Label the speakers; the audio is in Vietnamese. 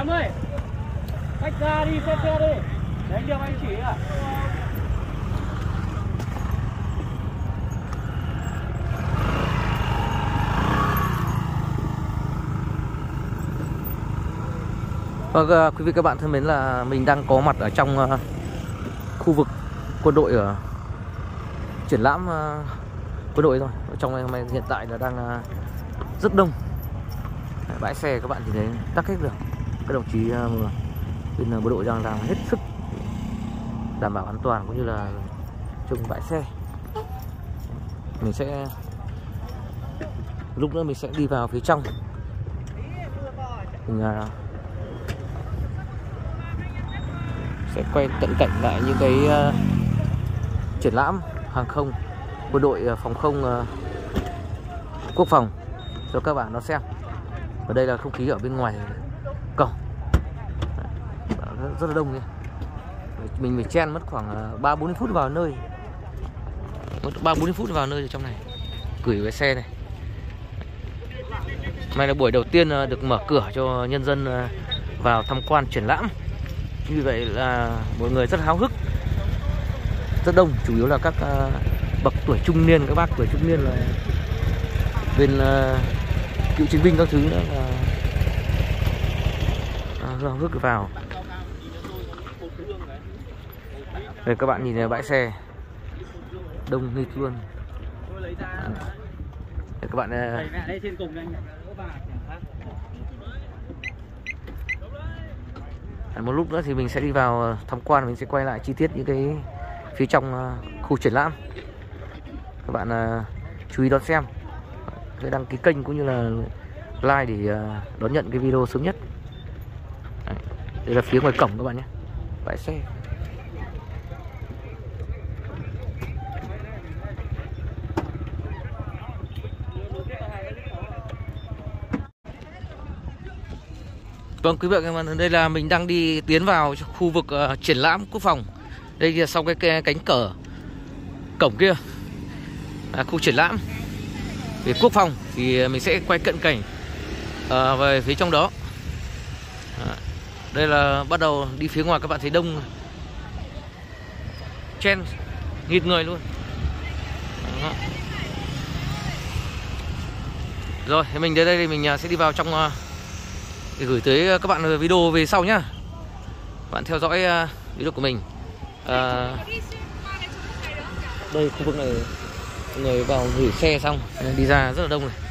Speaker 1: Em ơi Cách ra đi xe xe đi Để anh anh chỉ à
Speaker 2: Vâng, ờ, quý vị các bạn thân mến là mình đang có mặt ở trong uh, khu vực quân đội ở triển lãm uh, quân đội rồi. Ở trong ngày hôm nay hiện tại là đang uh, rất đông. Bãi xe các bạn thì thấy tắc hết được. Các đồng chí à, bên à, bộ đội đang làm hết sức đảm bảo an toàn cũng như là trông bãi xe. Mình sẽ lúc nữa mình sẽ đi vào phía trong. Mình uh, sẽ quay tận cảnh lại những cái uh, triển lãm hàng không quân đội uh, phòng không uh, quốc phòng cho các bạn nó xem và đây là không khí ở bên ngoài cổng rất, là đông nhé mình phải chen mất khoảng ờ, ba bốn phút vào nơi. Mất ba bốn phút vào nơi ở trong này. Gửi cái xe này. Nay là buổi đầu tiên ờ, được mở cửa cho nhân dân ờ, vào tham quan triển lãm. Như vậy là mọi người rất háo hức. Rất đông chủ yếu là các bậc tuổi trung niên các bác tuổi trung niên là bên cựu chiến binh các thứ nữa là háo hức vào. Đây các bạn nhìn thấy bãi xe. Đông nghịt luôn. Đây các bạn uh, một lúc nữa thì mình sẽ đi vào ờ, tham quan mình sẽ quay lại chi tiết những cái phía trong ờ, khu triển lãm. Các bạn chú ý đón xem. Hãy đăng ký kênh cũng như là like để đón nhận cái video sớm nhất. Đây là phía ngoài cổng các bạn nhé. Bãi xe Vâng quý vị các bạn, đây là mình đang đi tiến vào khu vực uh, triển lãm quốc phòng. Đây là sau cái, cái cánh cờ cổng kia là khu triển lãm về quốc phòng thì mình sẽ quay cận cảnh uh, về phía trong đó. À, đây là bắt đầu đi phía ngoài các bạn thấy đông chen nghịt người luôn. Đó. Rồi, thì mình đến đây thì mình à, sẽ đi vào trong uh, để gửi tới ờ, các bạn ờ, video về sau nhá. Bạn theo dõi ờ, video của mình. À, đây khu vực này người vào gửi xe xong đi ra rất là đông này.